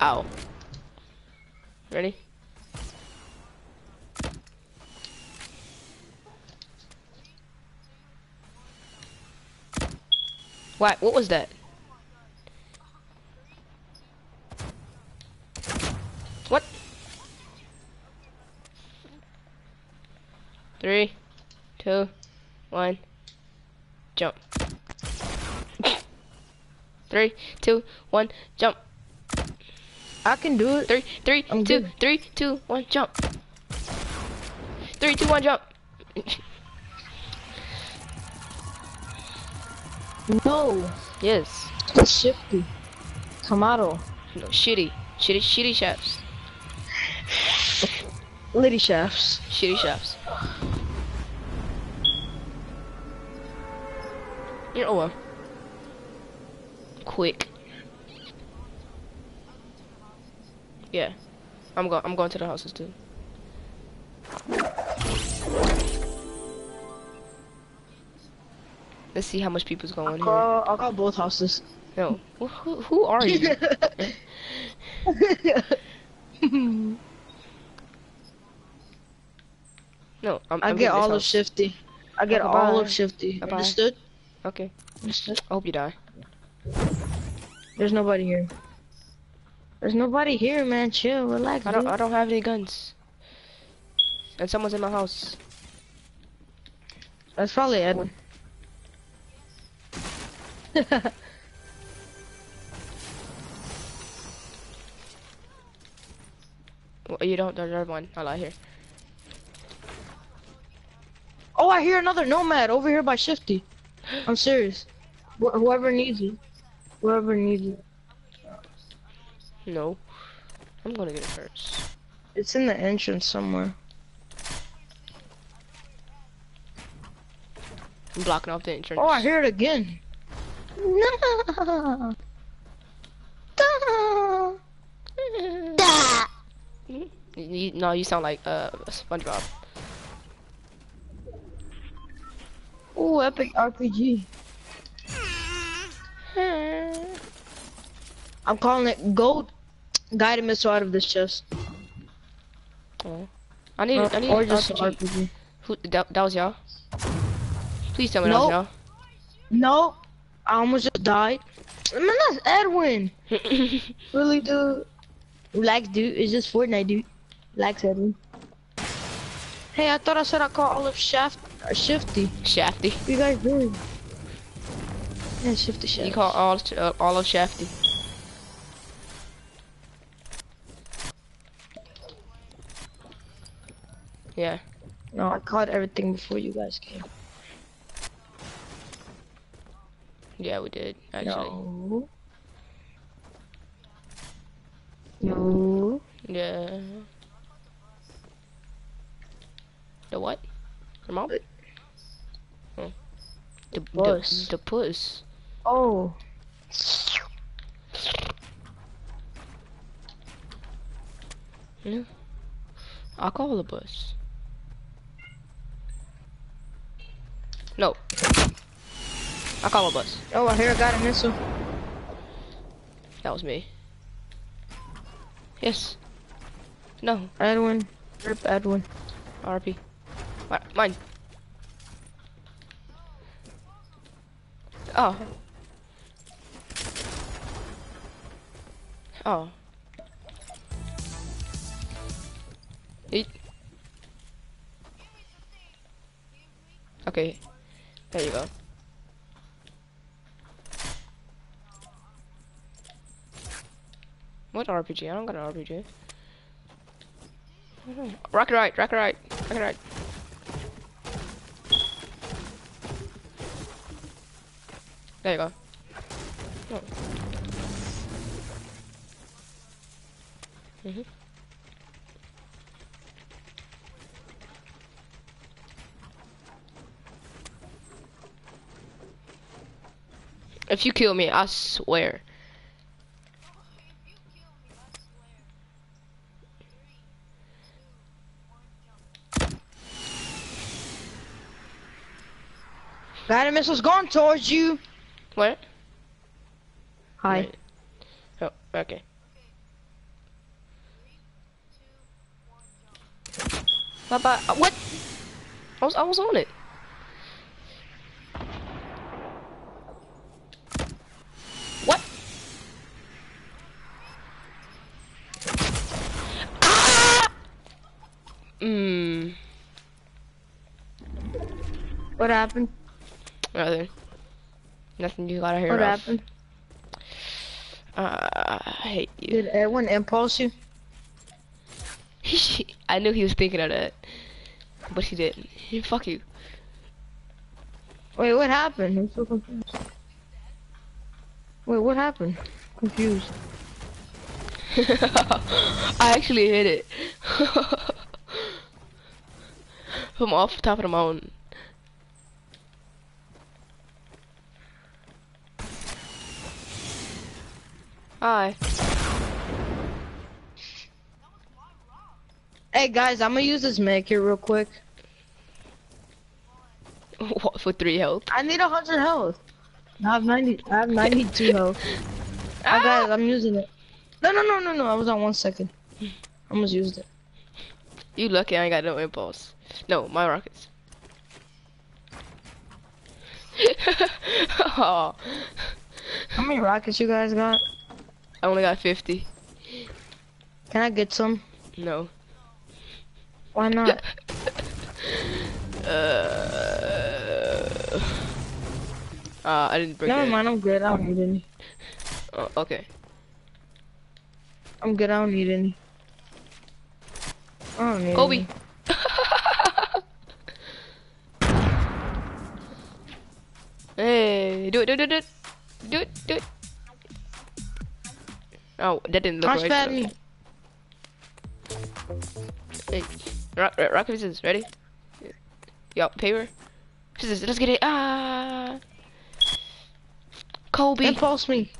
Ow. Ready? What? What was that? What? Three, two, one, jump. Three, two, one, jump. I can do it. Three, three, I'm two, good. three, two, one, jump. Three, two, one, jump. No. yes. It's shifty. Tomato. No, shitty. Shitty, shitty shafts. Lady shafts. Shitty shafts. You know what? Quick. Yeah. I'm going I'm going to the houses too. Let's see how much people's going here. Uh, I got both houses. No. Who, who, who are you? [laughs] No, I'm, I I'm get getting this all of shifty. I get all of shifty. Bye-bye. Understood? Okay. I hope you die. There's nobody here. There's nobody here, man. Chill, relax, I don't dude. I don't have any guns. And someone's in my house. That's probably Edwin. [laughs] Well, you don't there's one. I lie here. oh, I hear another nomad over here by Shifty. I'm serious. Wh- whoever needs it. Whoever needs it. No. I'm gonna get it first. It's in the entrance somewhere. I'm blocking off the entrance. Oh, I hear it again. No. Da. [laughs] Da. You, you- no, you sound like uh SpongeBob. Ooh, epic RPG. Hmm. I'm calling it gold guided missile out of this chest. Oh. I need Or, I need or just RPG. RPG. Who that, that was y'all? Please tell me Nope. that was No, I almost just died. Man, that's Edwin. [laughs] Really, dude? Relax, dude. It's just Fortnite, dude. Relax, Edwin. Hey, I thought I said I called Olive Shaft uh, Shifty. Shafty. What you guys doing? Yeah, Shifty Shaft. You call all uh, all of Shafty. Yeah. No, I caught everything before you guys came. Yeah, we did actually. No. No. Yeah. The what? The mom? The Bus. The, the puss. Oh. Hmm? Yeah. I'll call the bus. No. I'll call a bus. Oh, I hear I got a missile. That was me. Yes. No. Edwin. Rip Edwin. RP. Mine. Oh. Oh. Eat. Okay. There you go. What RPG? I don't got an RPG. Rocket right, rocket right, rocket right. There you go. Oh. Mhm. If you kill me, I swear. Guided missile's gone towards you. What? Hi. Wait. Oh, okay. Bye bye. uh, What? I was I was on it. What? Ah! Mmm. What happened? Nothing. Nothing you gotta hear What happened? Uh, I hate you. Did Edwin impulse you? [laughs] I knew he was thinking of that, but he didn't. He Fuck you. Wait, what happened? I'm so confused. Wait, what happened? Confused. [laughs] I actually hit it. [laughs] From off the top of the mountain. Hi. Hey guys, I'm gonna use this med kit real quick. [laughs] What for three health? I need a hundred health. I have ninety. I have ninety-two [laughs] health. I got it. I'm using it. No, no, no, no, no. I was on one second. I almost used it. You lucky I ain't got no impulse. No, my rockets. oh, [laughs] How many rockets you guys got? I only got 50. Can I get some? No. Why not? uh, uh, I didn't bring Never mind. I'm good. I don't need any. Oh, okay. I'm good. I don't need any. I don't need Kobe. any. [laughs] hey, do it, do it, do it, do it, do it. Oh, that didn't look Launch right. me. Hey, rock, rock, rock, scissors, ready? Yo, paper, scissors, let's get it. Ah, Kobe. Impulse me.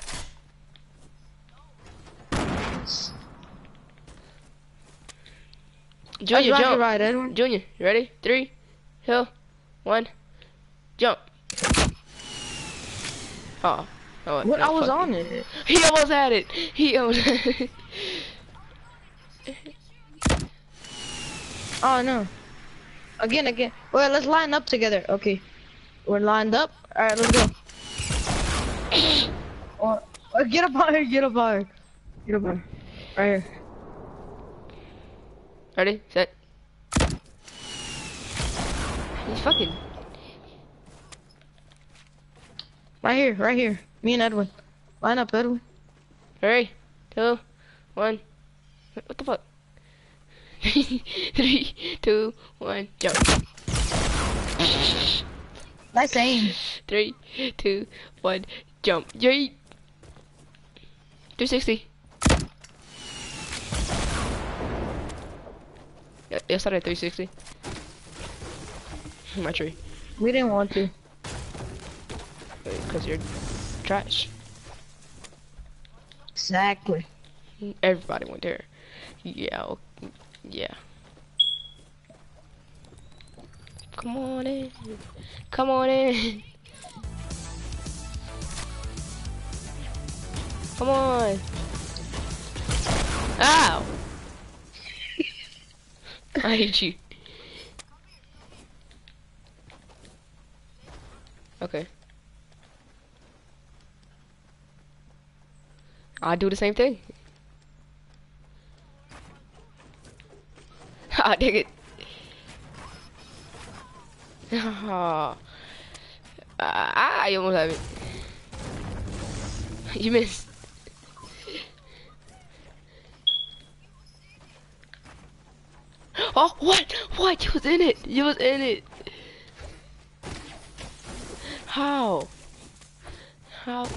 Junior, jump. right, Edwin. Junior, you ready? Three, two, one, jump. Oh. Oh What? I was on you. it. He almost had it. He almost had it. [laughs] Oh no. Again, again. Well, let's line up together. Okay. We're lined up. Alright, let's go. [coughs] Or, or get up higher, get up higher. Get up higher. Right here. Ready, set. He's fucking. Right here, right here. Me and Edwin. Line up, Edwin. Three, two, one. What the fuck? [laughs] Three, two, one, jump. Nice aim. Three, two, one, jump. Yeet. 360. Yeah, yes, I did 360. [laughs] My tree. We didn't want to. Because you're trash. Exactly. Everybody went there. Yeah. Yeah. Come on in. Come on in. Come on. Ow. I hate you. Okay. I do the same thing. [laughs] I dig it. Ah, [laughs] ah, you almost have it. [laughs] You missed. [gasps] Oh, what? What? You was in it. You was in it. How? How?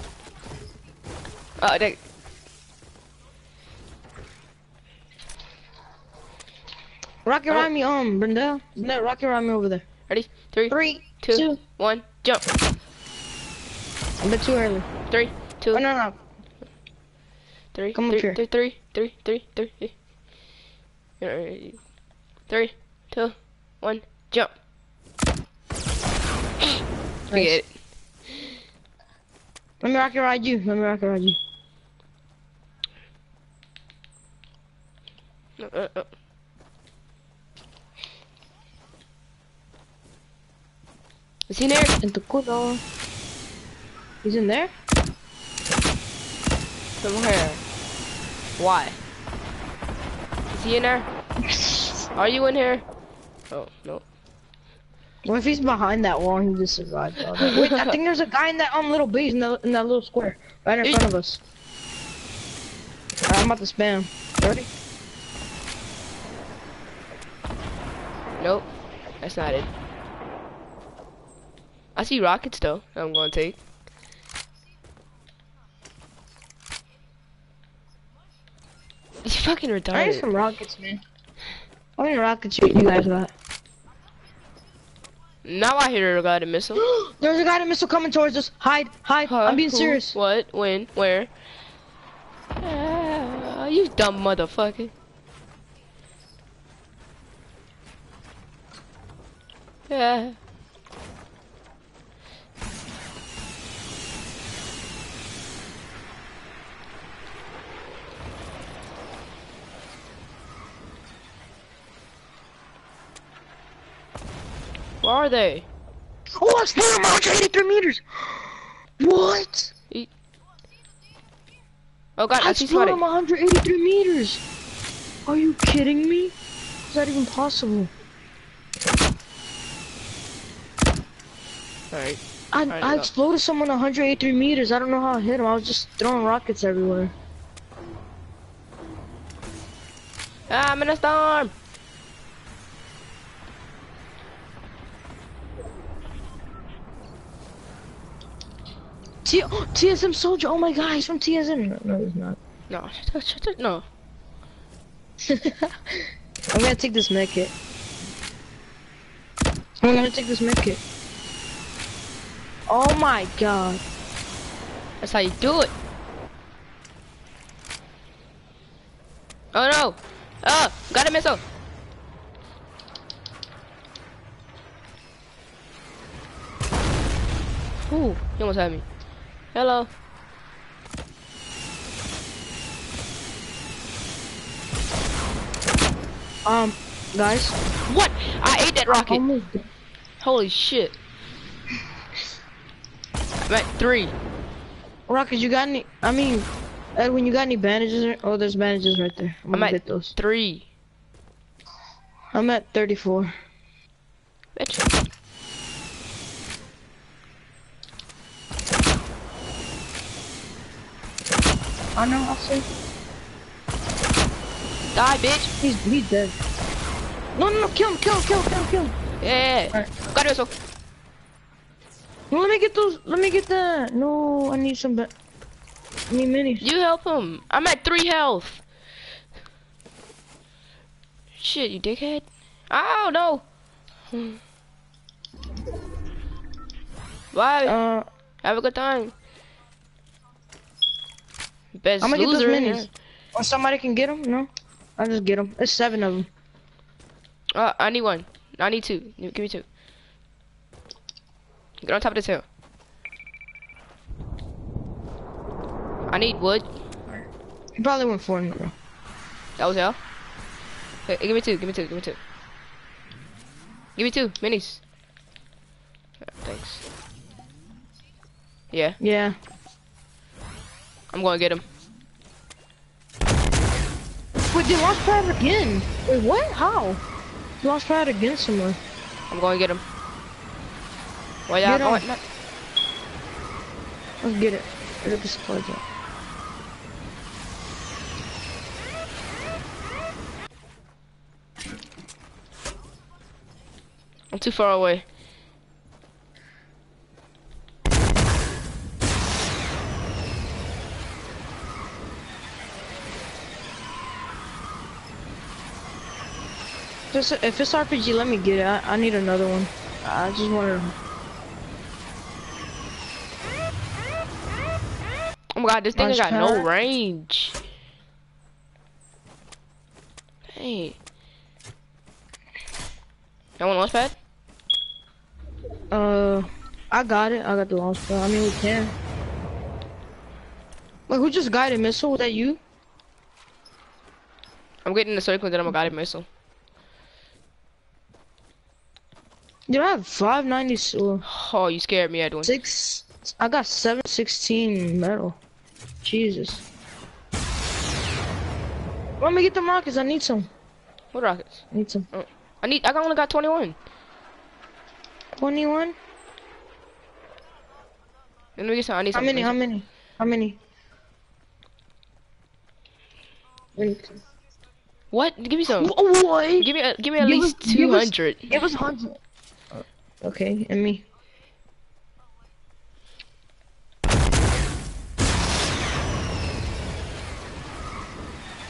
Oh, dig. Rocket Oh. around me, um, Brenda. No, rocket around me over there. Ready? Three, Three, two, two. one, jump. A bit too early. Three, two, Oh, no, no. three, Come up three, here. three, three, three, three, three, three. Three, two, one, jump. [gasps] Forget it. Let me rocket ride you. Let me rocket ride you. Uh, uh, uh. Is he in there? In the culo. He's in there? Somewhere. Why? Is he in there? Are you in here? Oh, no. What if he's behind that wall and he just survived? Wait, I think there's a guy in that um little base in that, in that little square. Right in front of us. Alright, I'm about to spam. Ready? Nope. That's not it. I see rockets though. I'm gonna take. [laughs] He's fucking retarded. I need some rockets, man. How many rockets you, you guys got? Now I hear a guided missile. [gasps] There's a guided missile coming towards us. Hide, hide. Huh? I'm being Who? serious. What? When? Where? Ah, you dumb motherfucker. Yeah. Where are they? Oh, it's him! 183 meters! What? Oh god, I I see him somebody. 183 meters! Are you kidding me? Is that even possible? Alright. I, I exploded someone 183 meters. I don't know how I hit him. I was just throwing rockets everywhere. Ah, I'm in a storm! T TSM soldier. Oh my god, he's from TSM. No, no he's not. No, no. [laughs] I'm gonna take this med kit. I'm gonna take this med kit. Oh my god. That's how you do it. Oh no! Oh, got a missile! Ooh, he almost had me. Hello. Um, guys. What? I ate that rocket! Holy shit. I'm at three. Rocket, you got any? I mean, Edwin, you got any bandages? Oh, there's bandages right there. I'm I'm gonna at get those. three. I'm at 34. Bitch. I know. I'll see. Die, bitch. He's he's dead. No, no, no! Kill him! Kill him! Kill him! Kill him! Kill him! Yeah. Got it, so. No, let me get those. Let me get that. No, I need some. Ba I need minis. You help him. I'm at three health. Shit, you dickhead. Oh, no. Bye. Uh, Have a good time. Best I'm gonna get those minis. Or somebody can get them? No, I'll just get them. There's seven of them. Uh, I need one. I need two. Give me two. Get on top of this hill. I need wood. He probably went four in a row. That was hell. Hey, give me two. Give me two. Give me two. Give me two minis. Thanks. Yeah, Yeah. I'm going to get him. Wait, they lost pad again. Wait, what? How? They lost pad again somewhere. I'm going to get him. Wait, Get him. going. Let's get it. Get the supply drop. I'm too far away. Just if it's RPG, let me get it. I, I need another one. I just wanted. Oh my god, this thing got no range. Hey. Y'all want launch pad? Uh, I got it. I got the launch pad. I mean, we can. Wait, who just guided missile? Was that you? I'm getting the circle, then I'm a guided missile. Dude, I have 590 or Oh, you scared me, Edwin. six. I got 716 metal. Jesus. Let me get the rockets. I need some. What rockets? I need some. Oh, I need. I only got 21. 21? Let me get some. I need some. How many? How many? How many? Wait. What? Give me some. What? Give me. A, give me at Give least us- give us- 200. Give us 100. Okay, and me.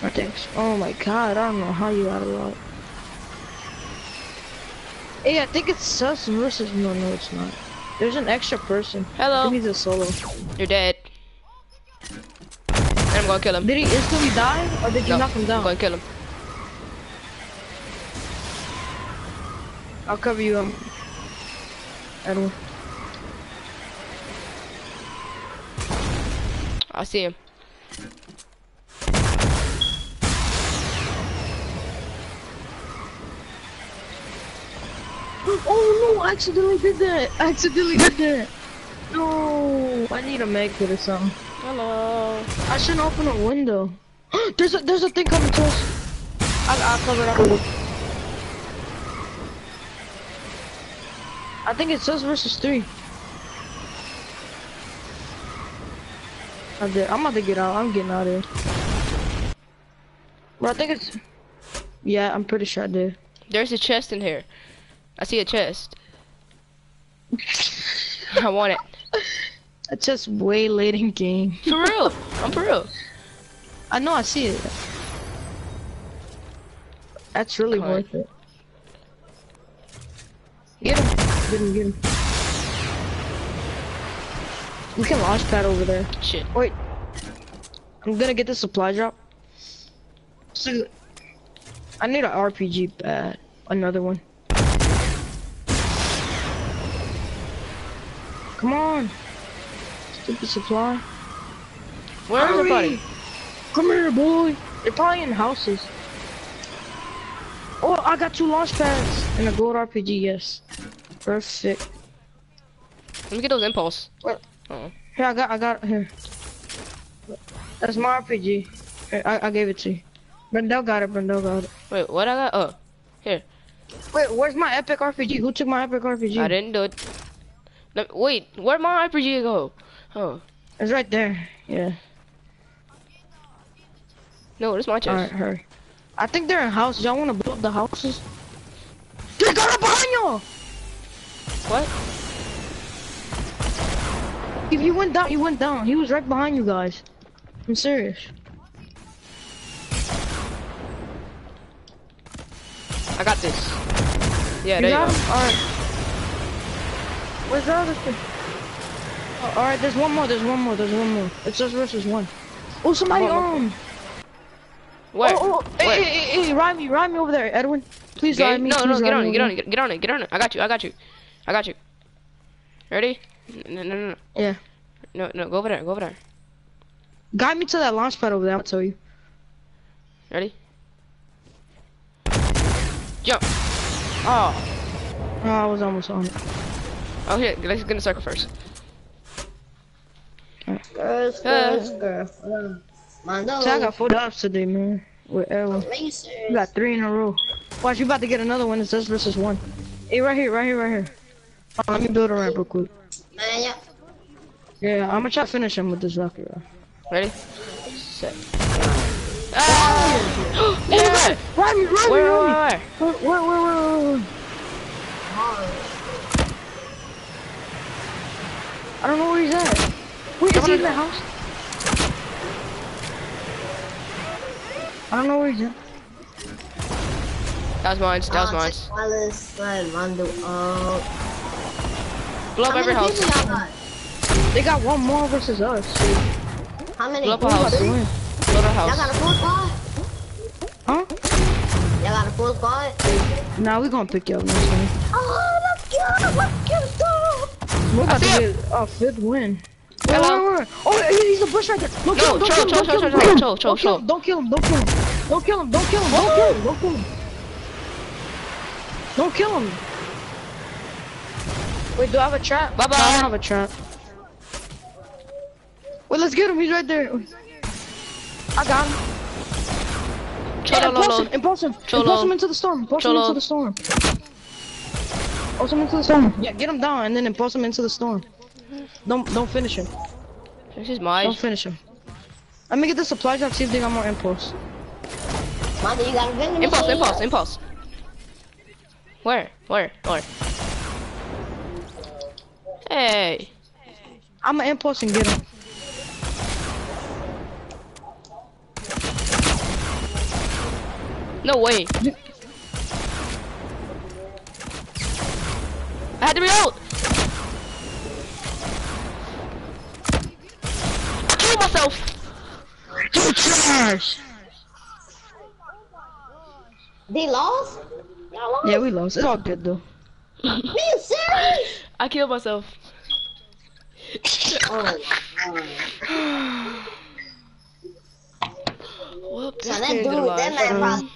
Oh, thanks. Oh my god, I don't know how you got a lot. Hey, I think it's sus versus. No, no, it's not. There's an extra person. Hello. he's a solo. You're dead. I'm gonna kill him. Did he instantly die, or did you No, knock him I'm down? gonna kill him. I'll cover you, um, Edwin. I see him. [gasps] Oh no, I accidentally did that. I accidentally did that. No, I need a med kit or something. Hello. I shouldn't open a window. [gasps] there's a there's a thing coming to us. I I'll cover it up. I think it's us versus three. I'm about to get out. I'm getting out of here. But I think it's. Yeah, I'm pretty sure I did. There's a chest in here. I see a chest. [laughs] I want it. [laughs] It's just way late in game. For real. [laughs] I'm for real. I know I see it. That's really worth it. Him. Get him. We can launch pad over there. Shit. Wait. I'm gonna get the supply drop. So, I need an RPG bad. Another one. Come on. Stupid supply. Where is everybody? Come here, boy. They're probably in houses. Oh, I got two launch pads and a gold RPG. Yes, perfect. Let me get those impulse. What? Uh-oh. Here, I got, I got, here. That's my RPG. Here, I, I gave it to you. Brendel got it, Brendel got it. Wait, what I got? Oh, here. Wait, where's my epic RPG? Who took my epic RPG? I didn't do it. Let, wait, where'd my RPG go? Oh, It's right there. Yeah. no, it's my chest. Alright, hurry. I think they're in houses. Y'all wanna build the houses? They got up behind y'all! What? If you went down, you went down. He was right behind you guys. I'm serious. I got this. Yeah, You there you go. Alright. Where's the other thing? Oh, Alright, there's one more, there's one more, there's one more. It's just versus one. Oh, somebody on on. Where? Oh, oh, oh, hey, Where? hey, hey, hey, ride me, ride me over there, Edwin. Please ride me. No, please no, get on me it, get on it, get, get on it, get on it. I got you, I got you. I got you. Ready? No, no, no, no. Yeah. No, no, go over there, go over there. Guide me to that launch pad over there, I'll tell you. Ready? Jump. Oh. Oh, I was almost on it. Oh, here, let's get in a circle first. Girls, uh. girls, girls. Uh, Mondo. So I got four dubs today, man. With Edwin. You got three in a row. Watch, you about to get another one. It's us versus one. Hey, right here, right here, right here. Oh, let me build a ramp real quick. Man, yeah. Yeah, I'm gonna try to finish him with this rocket. Right? Ready? Set. Ah! [gasps] yeah! Ride me, ride Where, me, where, ride where? Where, where, where, where, where? I don't know where he's at. Wait, is he in the house? I don't know where he's at. That was mine, that was Uh, mine. Blow up every house. people y'all got? They got one more versus us. How many? Blow up a house. to win? Blow the Y'all got a full squad? Huh? Y'all got a full squad? Nah, we gonna pick you up next time. Oh, let's go! Let's get go! We're about to get a fifth win. Hello? wait, wait. Oh, he's a bush right there. No, kill him, don't kill him, don't kill him. Don't kill him, don't kill him, don't kill him. Don't kill him, don't kill him, don't kill him, don't kill him, don't kill him. Don't kill him. Wait, do I have a trap? Bye-bye. I don't have a trap. Wait, let's get him, he's right there. I got him. Chill, Yeah, low, low, impulse low. him, impulse him, Cholo. impulse him into the storm, impulse him into the storm. Impulse him into the storm. Yeah, get him down and then impulse him into the storm. Don't, don't finish him. This is mine. Don't finish him. Let me get the supply drop, see if they got more impulse. Mondo, you got Impulse, impulse, impulse. Where? Where? Where? Hey. I'ma impulse and get him. No way. I had to reload. I killed myself. You trash! They lost? Lost? Yeah, we lost. It's all good though. Being serious? [laughs] I killed myself. Oh my god. Well, So this that